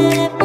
Whatever.